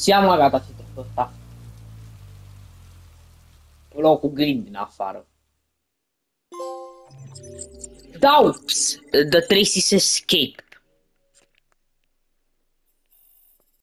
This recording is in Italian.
Siamo agată tot ăsta. Locul grind din a fare ups, the Tracy's escape.